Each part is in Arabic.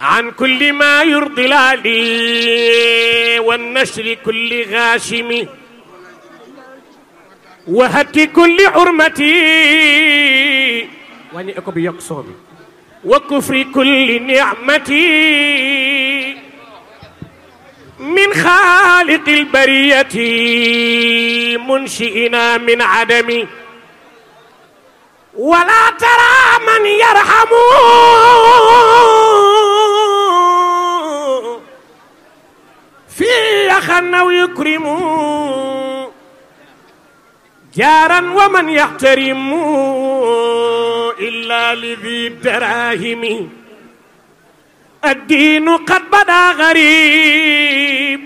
عن كل ما يرضي العلي والنشر كل غاشم. وهتك كل حرمتي. وأني اكو بيقصومي وكفر كل نعمتي. من خالق البرية منشئنا من عدم ولا ترى من في يخن ويكرم جارا ومن يحترم. إلا لذي الدراهم. الدين قد بدا غريب.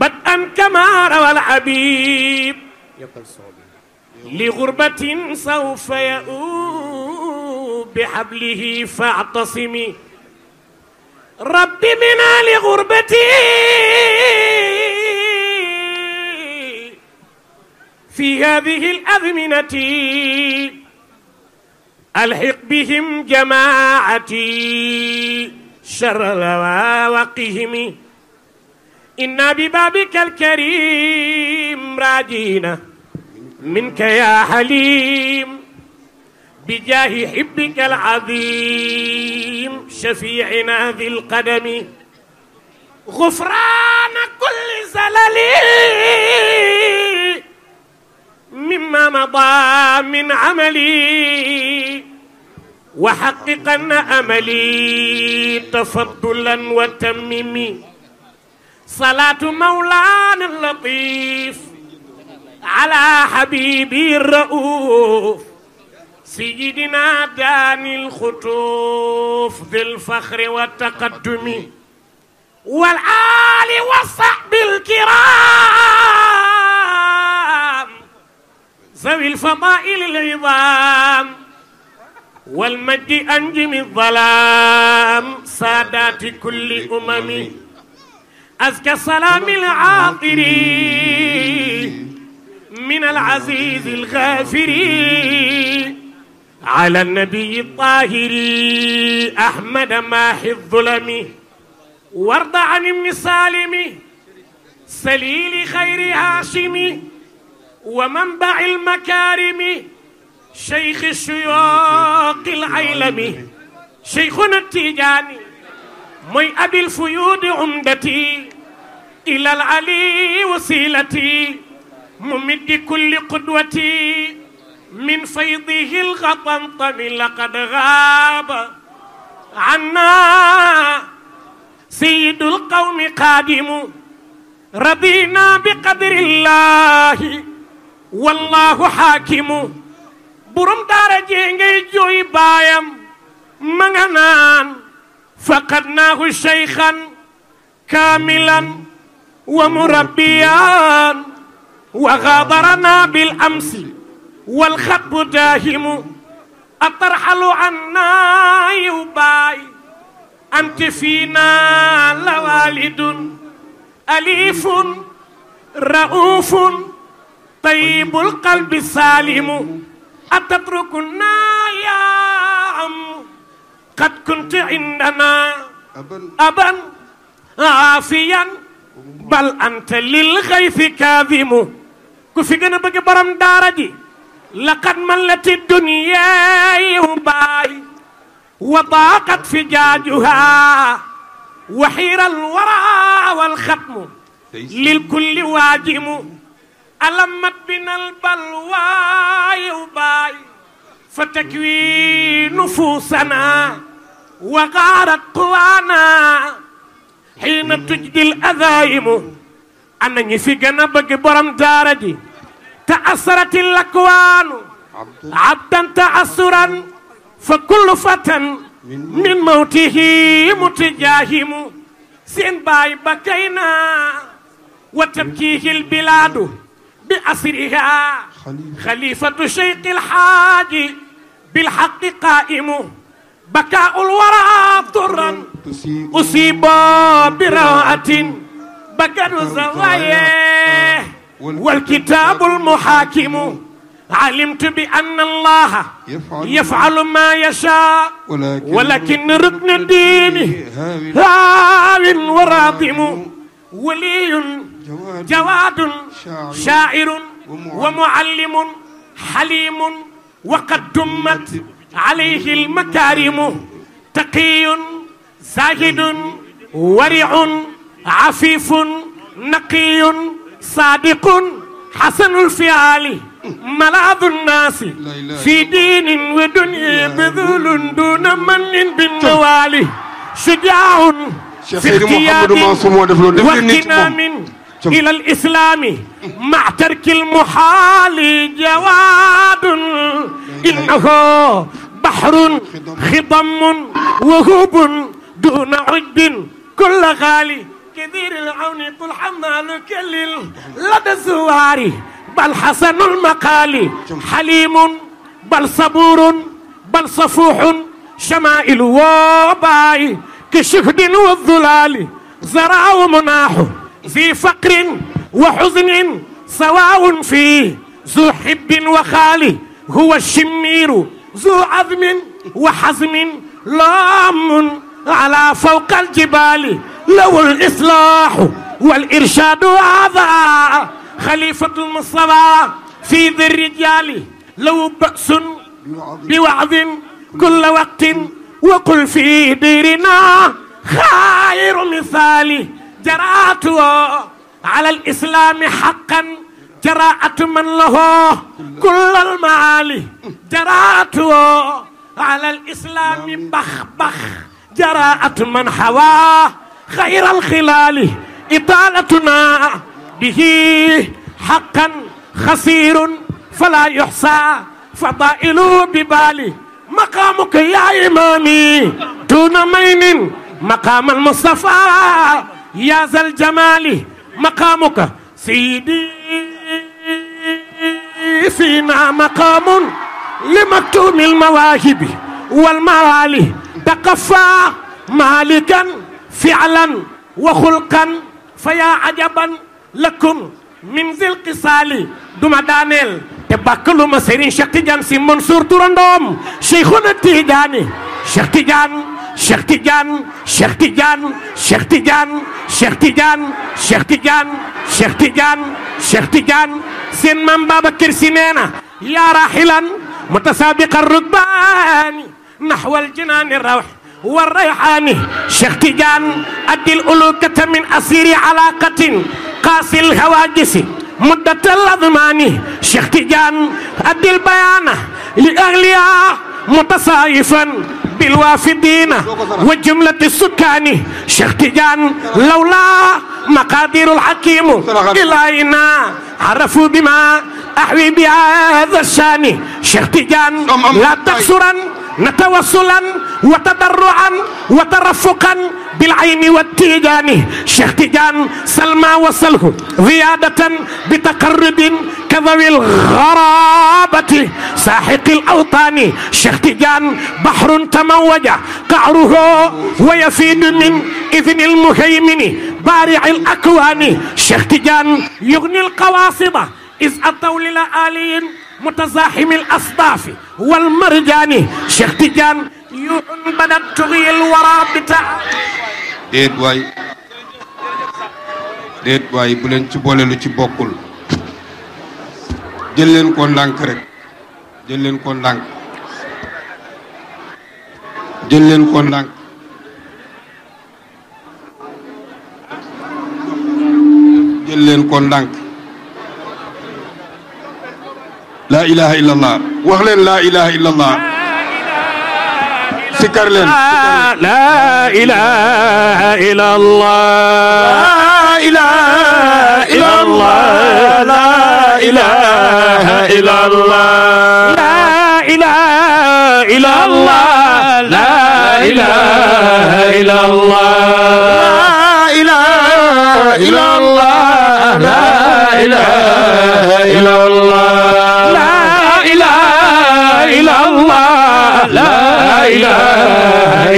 بدءا كما روى الحبيب. لغربة سوف يؤوب بحبله فاعتصمي. رب منا لغربتي في هذه الأزمنة ألحق بهم جماعتي. شر الواقهم إنا ببابك الكريم راجين منك يا حليم. بجاه حبك العظيم شفيعنا ذي القدم. غفران كل زلل. مما مضى من عملي. وحققن أملي تفضلا وتممي. صلاة مولانا اللطيف على حبيبي الرؤوف. سيدنا داني الخطوف ذي الفخر والتقدم والآل والصحب الكرام ذوي الفضائل العظام والمجد أنجم الظلام سادات كل أمم أزكى السلام العاطرين من العزيز الغافر على النبي الطاهر أحمد ماحي الظلم وارض عن ابن سالم سليل خير هاشم ومنبع المكارم شيخ الشيوخ العيلم. شيخنا التيجاني مي أبي الفيود عمدتي إلى العلي وسيلتي ممد كل قدوتي. من فيضه الغطنطم لقد غاب عنا سيد القوم قادم رضينا بقدر الله والله حاكم برم دار جينجي جوي بايم مغنان فقدناه شيخا كاملا ومربيا وغادرنا wal xatbu dahimu atarhalu anna yubai anti fina la walidun alifun raufun tayyibul qalbi salimu atatrukunna ya am qad kunti indana aban. afiyan bal anta lil ghaifi kadhimu. Ku fi gëna bëgg borom daara ji لقد ملت الدنيا يوباي وضاقت فجاجها وحير الورى والختم للكل واجم ألمت بنا البلوى يوباي فتكوي نفوسنا وغارت قوانا حين تجدي الأذايم. أنا نفي جنا بقى برم دارجي تأثرت الأكوان. عبدا تأثرا فكل فتى من موته متجاهم. سين باي بكينا وتبكيه البلاد بأسرها. خليفة. شيخ الحاج بالحق قائم. بكاء الورى ضرا أصيب براءة. بكر زوايه والكتاب المحاكم. علمت بأن الله يفعل ما يشاء ولكن ركن الدين هاو وراضم. ولي جواد. شاعر. ومعلم. حليم. وقد دمت عليه المكارم. تقي. زاهد. ورع. عفيف. نقي. صادق حسن الفعال ملاذ الناس في دين ودنيا بذول دون من بالنوال. شجاع في moom. واغتنام. إلى الإسلام مع ترك المحال جواد. إنه بحر خضم وهوب دون عد كل غالي. كثير العون قل حمال كلل لدى الزوار بل حسن المقال. حليم بل صبور بل صفوح. شمائل وباي كشهد والظلال زرع ومناح في فقر وحزن سواء فيه ذو حب وخال. هو الشمير ذو عظم وحزم لام على فوق الجبال. له الإصلاح والإرشاد هذا خليفة المصطفى في ذي الرجال له بأس بوعظ كل وقت وقل في ديرنا خير مثال جراته على الإسلام حقا جراءة من له كل المعالي جراءته على الإسلام بخ بخ جراءة من حواه خير الخلال إطالتنا به. حقا خسير فلا يحصى. فضائل ببالي مقامك يا إمامي. دون مين؟ مقام المصطفى. يا ذا الجمال مقامك. سيدي فينا مقام لمكتوم المواهب والمعالي. تقفى مالكا fi'lan wa xulqan fa yaa ajaban lakum min zil qisaali. Duma daaneel te bàkkaluma Serigne Cheikh Tidiane Sy Mansour turandoom Cheikhuna Tidiane. Cheikh Tidiane Cheikh Tidiane Cheikh Tidiane Cheikh Tidiane Cheikh Tidiane Cheikh Tidiane Cheikh Tidiane Cheikh Tidiane. Seen maam Babacar Sy nee na yaa raaxilan mutasaabiqa rukbaani naxwal jinaani rawx والريحان شيخ تيجان أدي الألوكة من أسير علاقة قاسي الهواجس. مدة الأضمان شيخ تيجان أدي البيان لأهلها متصايفا بالوافدين وجملة السكان. شيخ تيجان لولا مقادير الحكيم إلينا عرفوا بما أحوي بهذا الشان. شيخ تيجان لا تقصرا نتوسلا وتضرعا وترفقا بالعين والتيجان. شيخ تيجان سلمى وصله زيادة بتقرب كذوي الغرابة. ساحق الأوطان شيخ تيجان بحر تموج قعره ويفيد من إذن المهيمن بارع الأكوان. شيخ تيجان يغني القواصب إذ أتوا للآلين متزاحم الأصداف والمرجان شيخ تيجان يوحن بدت تغي الورى بتاع déet waay déet waay bu leen ci boole lu ci bokkul jël leen ko ndànk rek jël leen ko ndànk jël leen ko ndànk jël leen ko ndànk لا إله إلا الله. وغلن لا إله إلا الله. سكر لا إله إلا الله. لا إله إلا الله. لا إله إلا الله. لا إله إلا الله. لا إله إلا الله. لا إله إلا الله. لا إله إلا الله.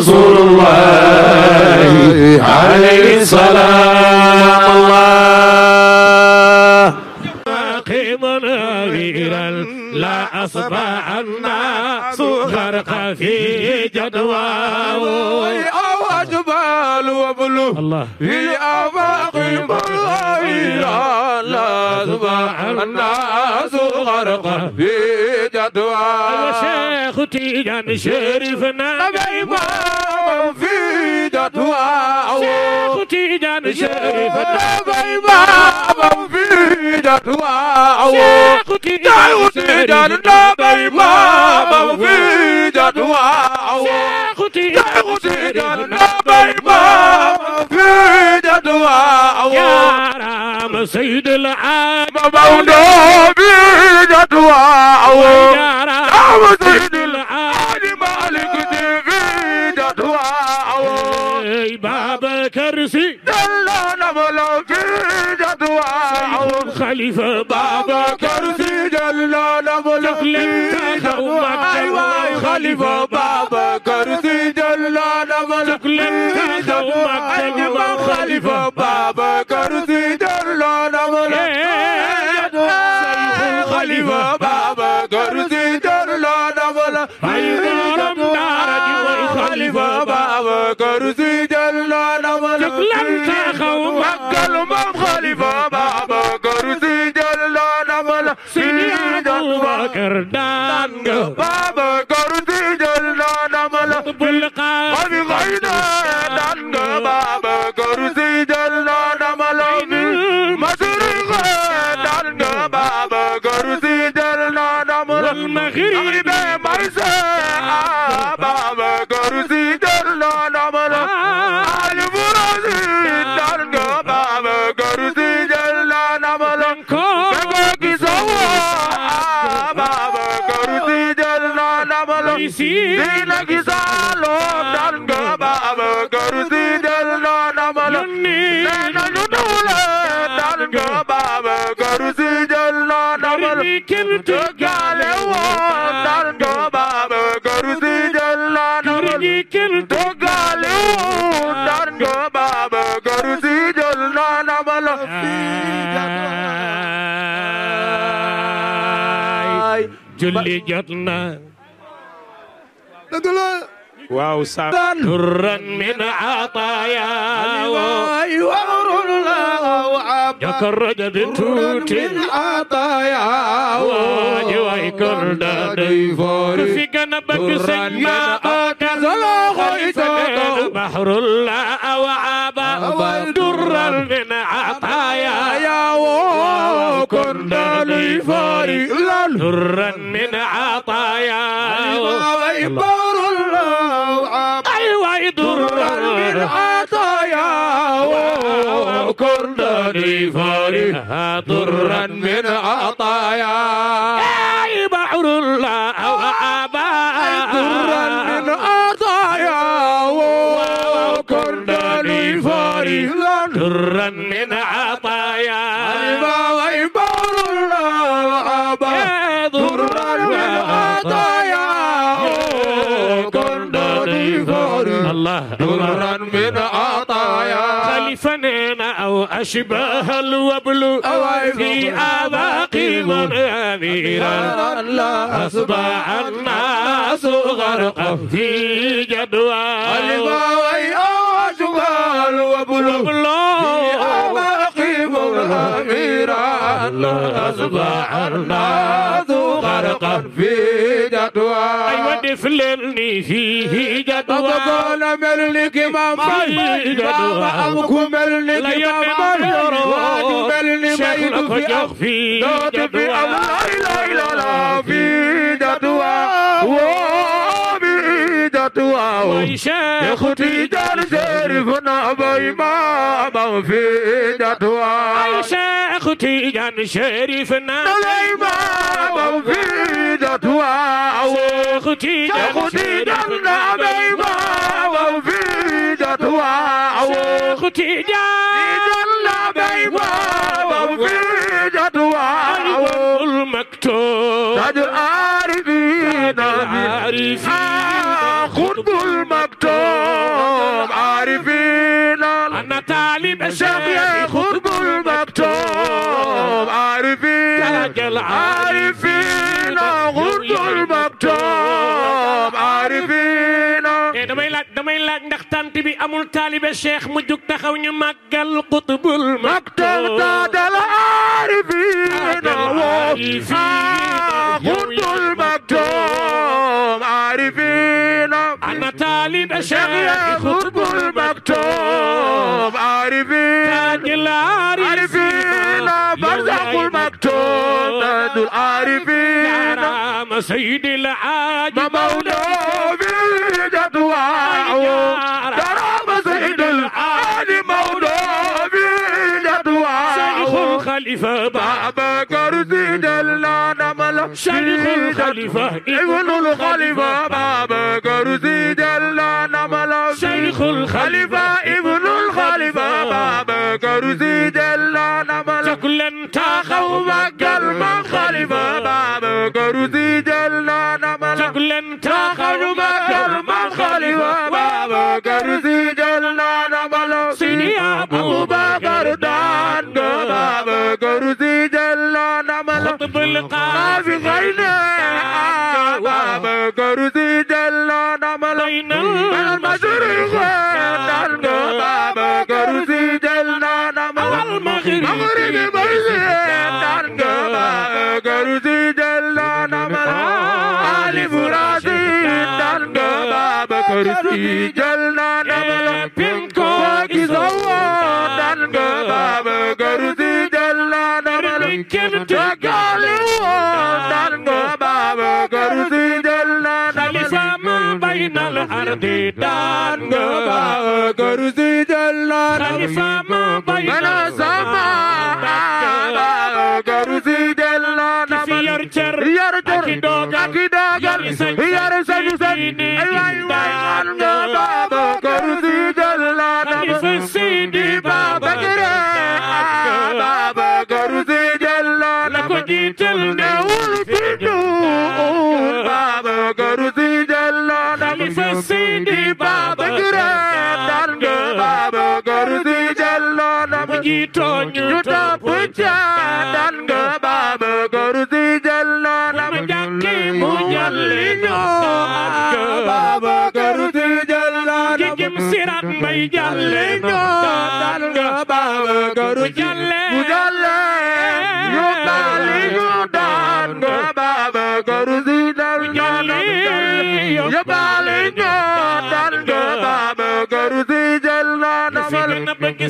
رسول الله عليه السلام الله قيمنا غيرا لا أصبح الناس غرق في جدواه. أو جبال وبلو الله. في آفاق مغيرا لا سبحان الناس غرق في جدوى شيخ تيجان شريفنا. إمام في تيجان في تيجان في تيجان في يا رام سيد العالم. مولى في يا رام سيد العالم. مالك في أي باب كرسي. جل نمل في جدوى خليفة بابا كرسي. جل نمل في جدوى. أيوة خليفة بابا كرسي جل نمل في جدوى. أيوة خليفة بابا كرسي جل نمل خليفة بابا كرسي جل كرسي جل نمل مكة المام خليفة بابا كرسي جل نمل سيدي أبو بكر دانغ بابا كرسي جل نمل بالقاف أبي غينا دانغ بابا كرسي جل نمل مسرق دانغ بابا كرسي جل نمل والمغرب. مرسى بابا كرسي جل julli jot na. Dëgg la. Waaw sa turran min ataaya ay warul la jakar rajab tuuti. ataaya waaji way kor da day ku fi gën a bëgg sëñ Babacar bahrul la awaaba turran min ataaya. كنا لفاري. درا من عطايا. ويبار الله أيوة درا من عطايا. كنا لفاري. درا من عطايا. أي بحر الله درا من عطايا. الله. درا من عطايا أو أشبه الوبل في آباق منابيرا لا أصبح الناس غرقا في جدوى ألما ويا شغال وبلو أباقي منابيرا أصبح الناس غرقا في جدوى أيوة دفلني فيه جدوى أبقى ملك ما في جدوى أبقى ملك لا ما ملك ما شكلك في جغ في دوت في جدوى لا إله إلا الله في جدوى وفي دتواو way Cheikh تيجان شريفنا بإمام في ay دتواو Cheikh Tidiane Chérif na الإمام في دتواو Cheikh Tidiane شيخ تيجان في دتواو Cheikh Tidiane تيجان بإمام في دتواو المكتوب. تاج العارفين العارفين bi amul taalibe cheikh mu jug taxaw ñu màggal qutbul maktoum. تاج العارفين تاج العارفين. آه، قطب المكتوم عارفين أنا طالب يا cheikh قطب المكتوم عارفين تاج العارفين عارفين برزق المكتوم تاج العارفين كرام سيد العاج ما مولى في الخليفة بابا كرسي جلانا ملا. شيخ الخليفة ابن الخليفة. بابا كرسي جلانا ملا. شيخ الخليفة خليفة ابن الخليفة بابا كرسي جلانا ملا. تقول تاخو مكال من خليفة بابا كرسي جلانا ملا. تقول تاخو جلانا ملا خطب القاف في غينا بابا كرسي جلانا ملا بين من المشرق دان بابا كرسي جلانا ملا المغرب مغرب بيزيدان بابا كرسي جلانا ملا آل فراسي دان بابا كرسي جلانا ardi daan nga ba garu si jëlaat xali sama bay na sama garu si jëlaat ki si yor cer yor cer aki dogal yor sañ sañ ay waay waay nga ba tooñ ñu topp ca daan nga baaba garu si jël na lam jàkki mu jalli ñoo baaba garu si jël na lam kim sirat mbay jalli ñoo daan nga baaba garu jalli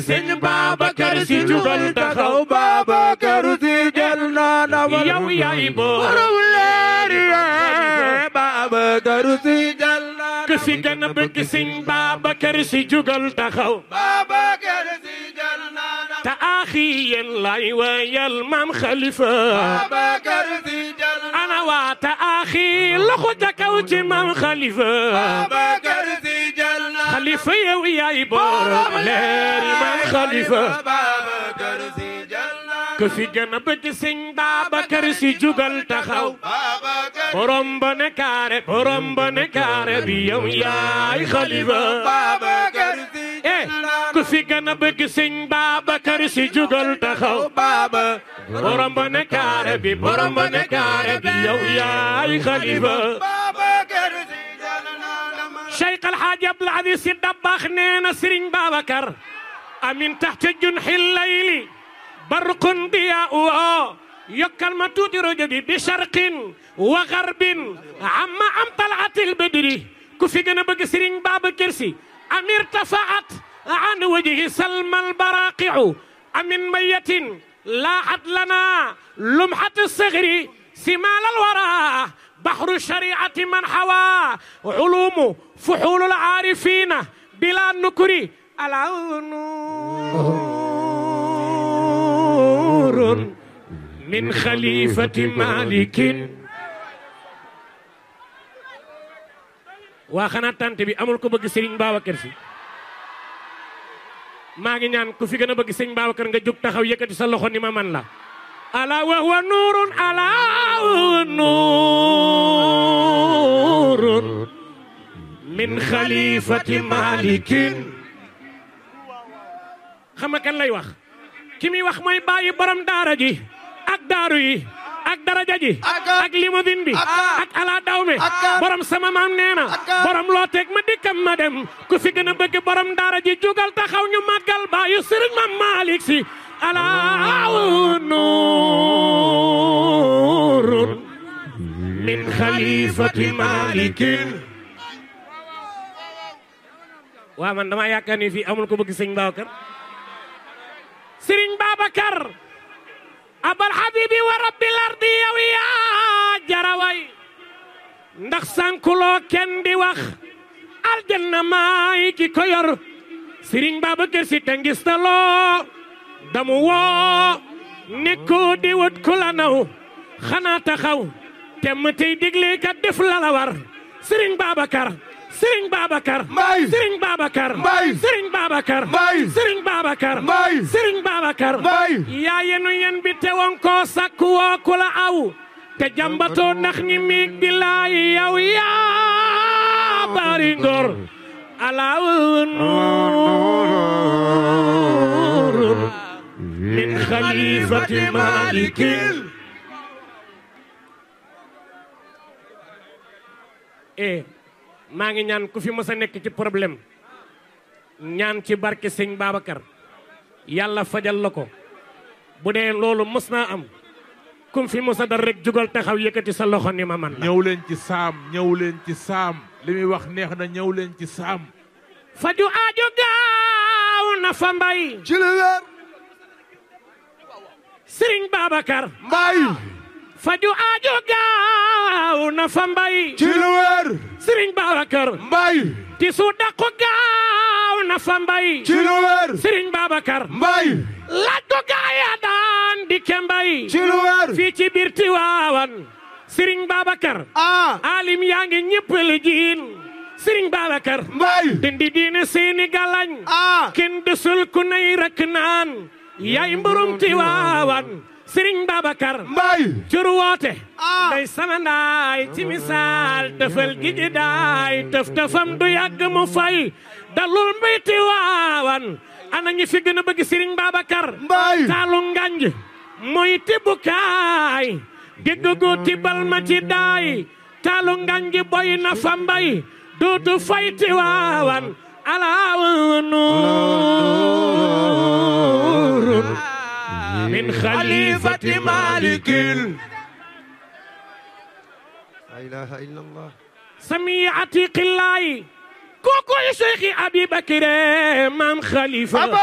sëñ Babacar Si jugal taxaw Babacar Si jalaana yow yaay borom leer yee Babacar Si jalaana ku fi gën a bëgg sëñ Babacar Si jugal taxaw Babacar Si loxo ca kaw ci maam Khalifa Babacar Si jalaana Khalifa yow yaay borom leer yi maam Khalifa Babacar Si jalaana ku fi gën a bëgg sëñ Babacar Si jugal taxaw Babacar borom ba ne kaare borom ba ne kaare bi yow yaay eh ku fi gën a bëgg sëñ Babacar Si jugal taxaw Baba. Borom ba ne kaare bi borom ba ne kaare bi yow yaay Si jalaana Cheikh El Hadj Abdoul Aziz Sy Dabakh nee na Serigne Babacar amin taxta junxi layli barqun diyaa'u yokkal ma tuuti rajo bi bi sharqin wa garbin amma am talaatil badri ku fi gën a bëgg Serigne Babacar Sy am irtafaat عن وجه سلمى البراقع. أمن ميت لاحت لنا. لمحة الصغر سمال الورى. بحر الشريعة من حوى. علوم فحول العارفين. بلا نكر ألا نور. من خليفة مالك. واخنا تانتي بي امول كو بوك maa ngi ñaan ku fi gën a bëgg Serigne Babacar nga jóg taxaw yëkkati sa loxo ni ma man la. Ala wa huwa nuurun ala wa min xalifati malikin xam nga kan lay wax? Ki muy wax mooy bàyyi borom daara ji ak daaru yi. Ak daraja ji Ak- limudin bi. Ak- ala dawme borom sama maam nee na. Ak- borom loo teg ma dikkam ma dem. Ku fi gën a bëgg borom daara ji jugal taxaw ñu màggal bàyyi sëriñ ma Malick si ala nuurun min xalifati malikin. Waaw man dama yaakaar ni fii amul ko bëgg sëñ Babacar. Sëriñ Babacar abal habibi wa rabbil ardi yow yaa jaraway. Ndax sankuloo kenn di wax aljanna maay ki ko yor. Sëriñ Babacar si te ngistaloo damu woo. Nekku di wut ku la xanaa taxaw. Te mu tey digle kat def la la war. Sëriñ Babacar sëriñ Babacar Mbaye. sëriñ Babacar Mbaye. sëriñ Babacar Mbaye. sëriñ Babacar Mbaye. sëriñ Babacar Mbaye. yaa yenu yen bi tewoon koo sakku woo ku la aw te jàmbatoo ndax ñi miig bi yow yaa bari ngor alaaw nuur min xalifati malikin e maa ngi ñaan ku fi mës a nekk ci problème ñaan ci barke sëñ Babacar. Yàlla fajal la ko. Bu dee loolu mës naa am kum fi mës a dal rek jugal taxaw yëkkati sa loxo ni ma man la. Ñëw leen ci saam ñëw leen ci saam. Li muy wax neex na ñëw leen ci saam. Faju aajo gaaw na fa mbay. Ci lu wér. Sëriñ Babacar. Mbaye faju aajo gaaw na fa mbay. Ci lu wér. Sëriñ Babacar. Mbaye ti su gaaw na fa mbay. Ci lu wér. Sëriñ Babacar. Mbaye laaj ko gaaya daan di ke mbay. Ci lu wér. Fii ci biir Tiwaawan. Sëriñ Babacar. Alim yaa ngi ñëpp la jiin. Sëriñ Babacar. Mbaye dindi diine seeni galañ. Ah kenn desul ku nay rek naan. Yaay mburum Tiwaawan. Sëriñ Babacar. Mbaye. Woote. Ah. day sama ndaay ci misaal tëfal gi ji daay. Tëf tëfam du yàgg mu fay. Dalul mbay Tiwaawan ana ñi fi gën a bëgg sëriñ Babacar. Mbaye. Taalu nganj. Muy tibbukaay dégg gu tibbal ma ci daay. Taalu nganj boy na fa mbay. Duutu fay Tiwaawan alaawa nuurun من خليفة مالك. لا إله إلا الله. سميعتي قلاي. كوكو الشيخ أبي بكر من خليفة. أبا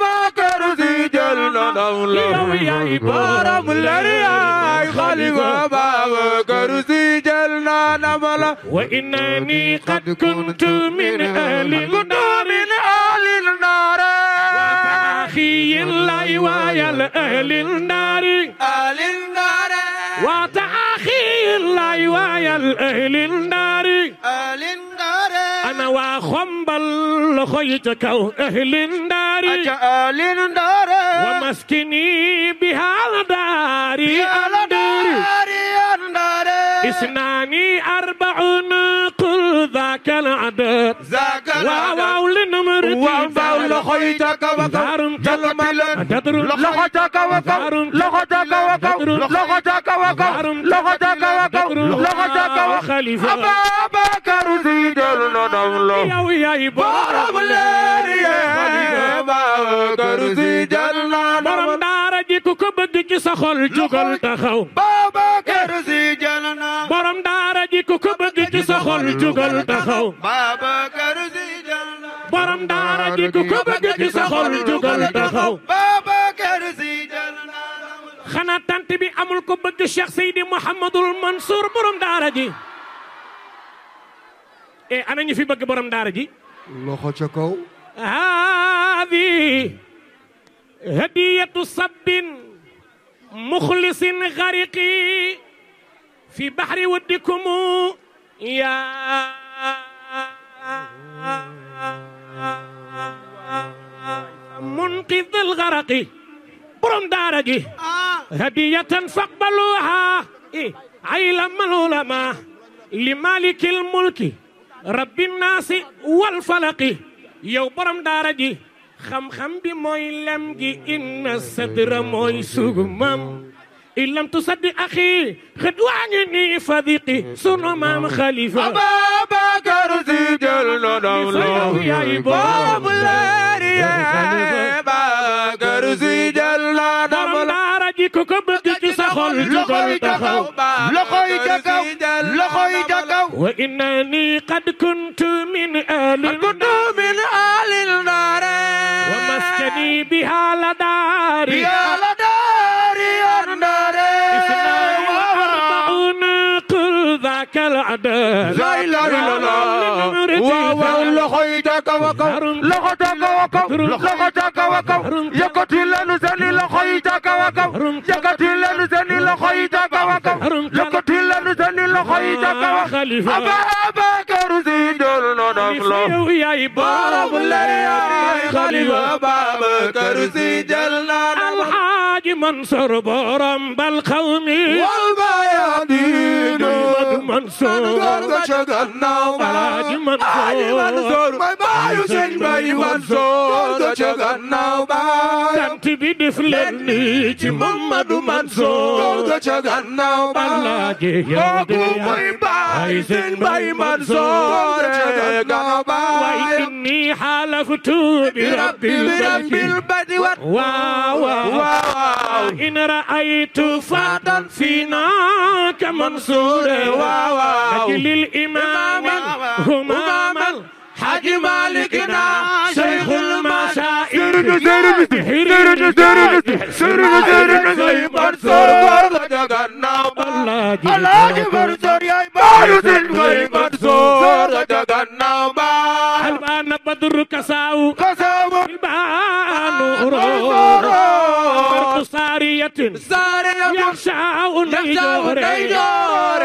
بكر ذي جلنا دولة يا إبارم لرياي خليفة أبا بكر ذي جلنا دولة وإنني قد كنت من أهل النار axi yillaay waayal ahli ndaari ahli naare waata axi yillaay waayal ahli ndaari ahli naare ana waa xombal loxo yi ca kaw ahli ndaari aca al waaw waaw li numar waaw waaw loxo yi ca kaw a kaw. Daarum jël ma leen dadru loxo ca kaw a kaw. Loxo ca kaw a kaw. loxo ca kaw a kaw. Loxo ca kaw a kaw. loxo ca kaw a Khalifa Ababakar Si jël na ndam la yow yaay borom leer yee Ababakar Si jël na borom daara ji ku ko bëgg ci sa xol jugal taxaw Babakar Si jël na ku ko bëgg ci sa xol jugal taxaw Babakar Si na borom daara ji ku ko bëgg ci sa xol jugal taxaw Babakar Si na xanaa tant bi am amul ko bëgg Cheikh Seydi Mouhamadul Mansour borom daara ji e ana ñu fi bëgg borom daara ji loxo ca kaw هذه هدية صب مخلص غرق في بحر ودكم يا منقذ الغرق برم دارجي هدية فاقبلوها. عيلم العلماء لمالك الملك رب الناس والفلق. yow borom daara ji xam-xam bi mooy lem gi inna sadra إن لم تصدق أخي خد واعجني فذيقي صرنا مع خليفة. أبا بكر زيد الله. يا باب الاريه ابا بكر زيد الله. وإنني قد كنت من آل كنت من آل النار. ومسكني بها لداري. بها يا منصور برم بالقومي waaw waaw waaw إن رأيت فادا فينا كمنصور واو. لأجل الإمام همام الحاج مالكنا شيخ ba البان بدر كساو البان سارية saare ya يخشى النيجور النيجور.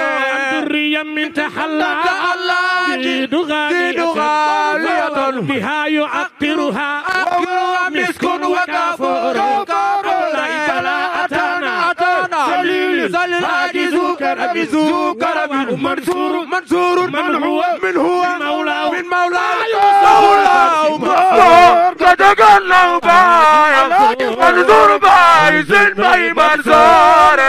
دريا من تحلى تحلى جيد جيد غالية. غالية بها يعطرها مسك وكافور الله فلا أتانا سليل سليل عاجز كرم ذو كرم منصور منصور من هو من هو مولاه. من مولاه مولاه منصور. كتغنى باي منصور باي سن باي منصور.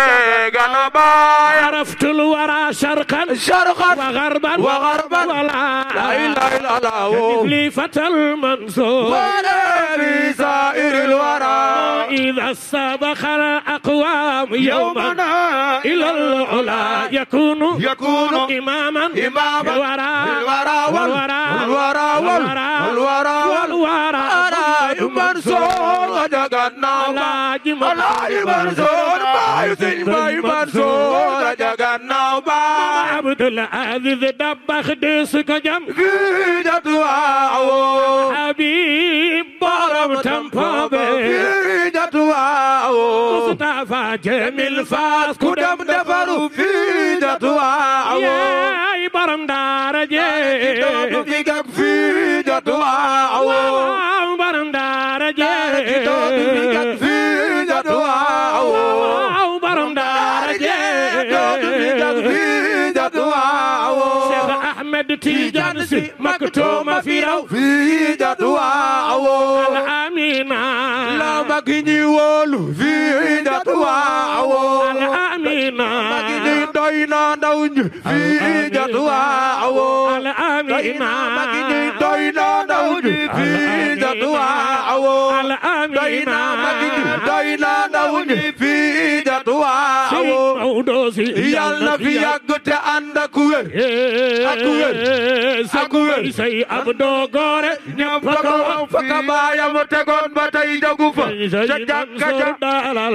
غنى باي عرفت الورى شرقا شرقا. وغربا وغربا. ولا. لا إله إلا الله. لي فتى المنصور. ونبي سائر الورى. إذا استبخ الأقوام يوما يومنا إلى العلا. يكون يكون إماما إماما في الورى الورى والورى والورى والورى والورى Alaaji Mansoor nga jagannaaw ga Alaaji Mansoor baayu Sëñ Baay Mansoor nga jagannaaw ba Abdul Aziz Dabakh des ko jam fiidatu aawoo Habib borom tampo be fiidatu aawoo Mustafa Jamil Faas ku dem defaru fiidatu aawoo borom daara je مكتوم في رو في جتواو الامين لا مكني وول في جتواو الامين مكني دوينا دون في جتواو الامين مكني دوينا دون في جتواو الامين doyna magini doyna dawni fi jatwa Serigne Yàgg te ànd ak wér. Ak wér. Ak wér. say ab dogoore ñam fa ko wax fa ka baayam tegoon ba tey jagu fa. Ca jàkka ja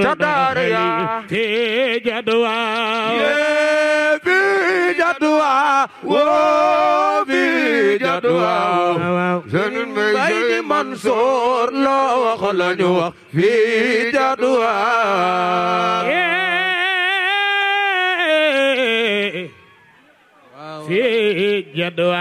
ca daara ya. te jadwa. Yee bi jadduwa woo bi jadduwa seen mbay di Mansoor la wax la ñu wax fii jadwa. في جدوى